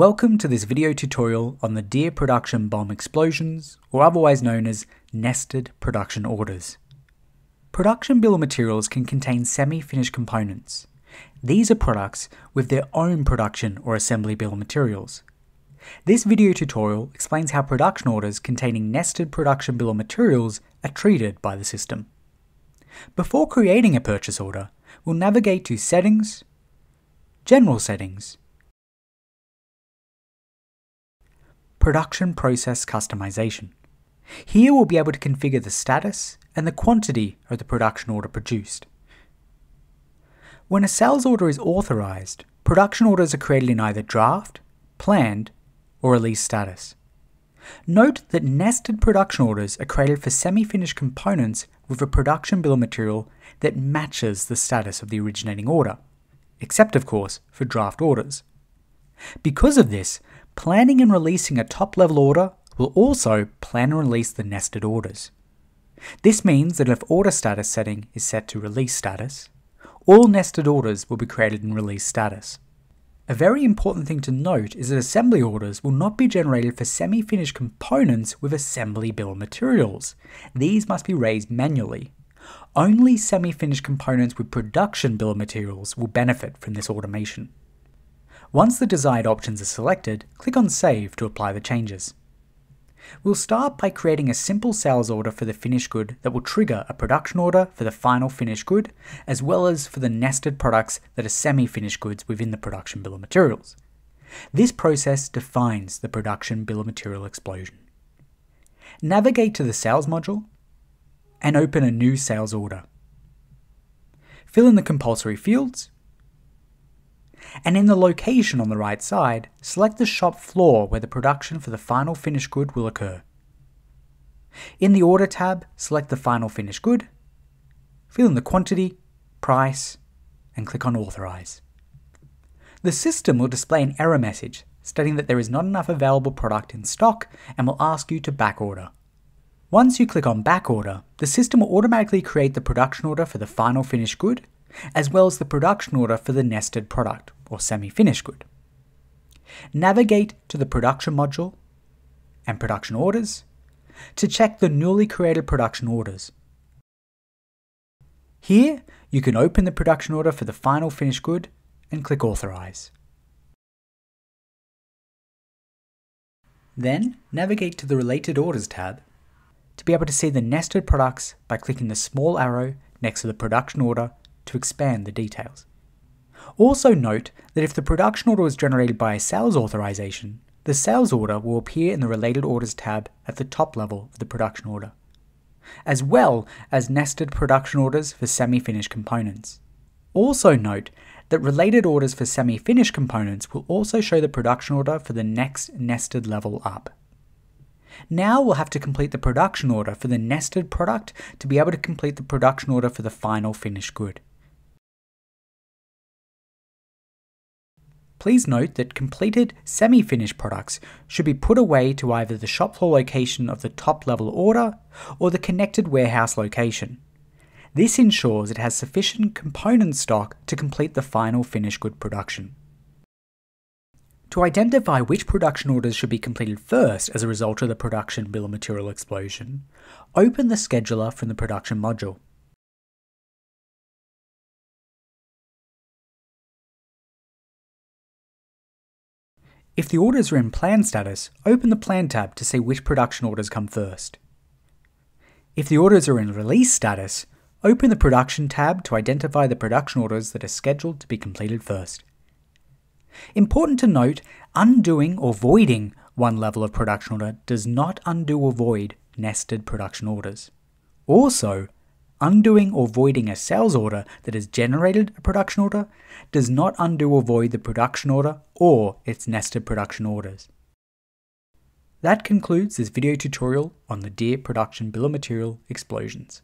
Welcome to this video tutorial on the DEAR production BOM explosions, or otherwise known as nested production orders. Production bill of materials can contain semi-finished components. These are products with their own production or assembly bill of materials. This video tutorial explains how production orders containing nested production bill of materials are treated by the system. Before creating a purchase order, we'll navigate to Settings, General Settings, Production Process Customization. Here we'll be able to configure the status and the quantity of the production order produced. When a sales order is authorized, production orders are created in either draft, planned, or release status. Note that nested production orders are created for semi-finished components with a production bill of material that matches the status of the originating order, except of course for draft orders. Because of this, Planning and releasing a top level order will also plan and release the nested orders. This means that if order status setting is set to release status, all nested orders will be created in release status. A very important thing to note is that assembly orders will not be generated for semi-finished components with assembly bill materials. These must be raised manually. Only semi-finished components with production bill materials will benefit from this automation. Once the desired options are selected, click on Save to apply the changes. We'll start by creating a simple sales order for the finished good that will trigger a production order for the final finished good, as well as for the nested products that are semi-finished goods within the production bill of materials. This process defines the production bill of material explosion. Navigate to the Sales module and open a new sales order. Fill in the compulsory fields and in the location on the right side, select the shop floor where the production for the final finished good will occur. In the Order tab, select the final finished good, fill in the quantity, price, and click on Authorize. The system will display an error message stating that there is not enough available product in stock and will ask you to backorder. Once you click on backorder, the system will automatically create the production order for the final finished good as well as the production order for the nested product, or semi-finished good. Navigate to the production module and production orders to check the newly created production orders. Here, you can open the production order for the final finished good and click Authorize. Then, navigate to the Related Orders tab to be able to see the nested products by clicking the small arrow next to the production order to expand the details. Also note that if the production order was generated by a sales authorization, the sales order will appear in the Related Orders tab at the top level of the production order, as well as nested production orders for semi-finished components. Also note that related orders for semi-finished components will also show the production order for the next nested level up. Now we'll have to complete the production order for the nested product to be able to complete the production order for the final finished good. Please note that completed semi-finished products should be put away to either the shop floor location of the top level order or the connected warehouse location. This ensures it has sufficient component stock to complete the final finished good production. To identify which production orders should be completed first as a result of the production bill of material explosion, open the scheduler from the production module. If the orders are in plan status, open the plan tab to see which production orders come first. If the orders are in release status, open the production tab to identify the production orders that are scheduled to be completed first. Important to note, undoing or voiding one level of production order does not undo or void nested production orders. Also, undoing or voiding a sales order that has generated a production order does not undo or void the production order or its nested production orders. That concludes this video tutorial on the DEAR Production Bill of Material explosions.